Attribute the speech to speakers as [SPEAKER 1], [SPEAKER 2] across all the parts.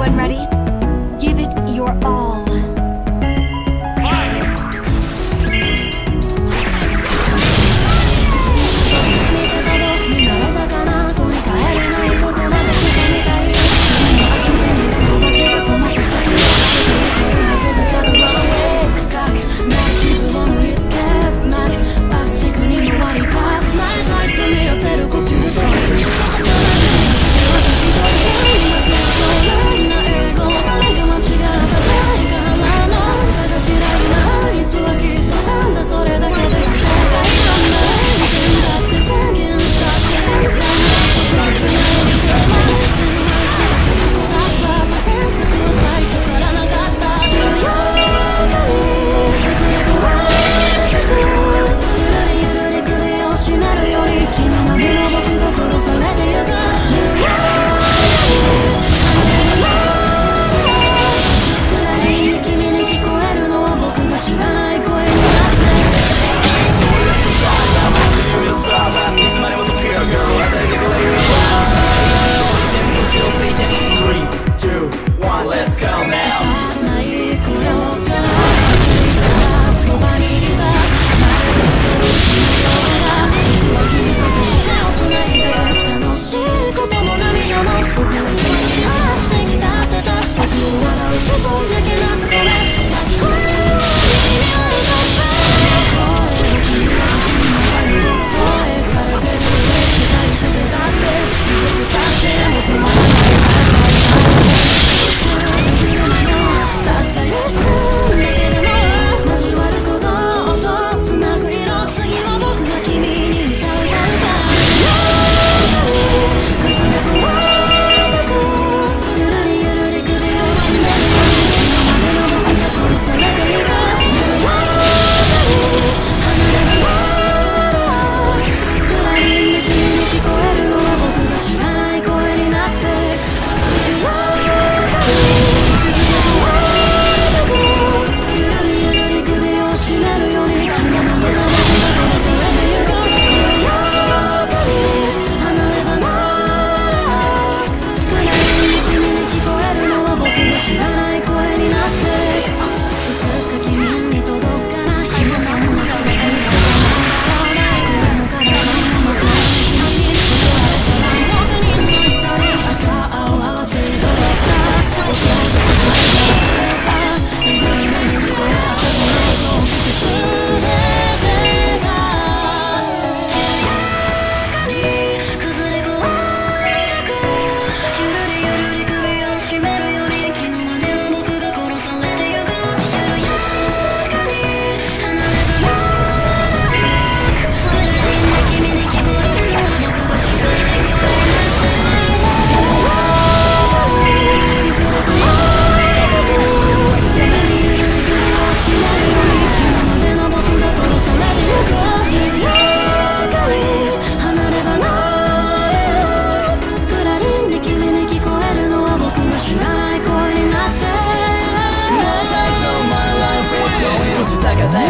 [SPEAKER 1] Everyone ready? Give it your all.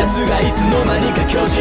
[SPEAKER 2] がいつの間にか巨人。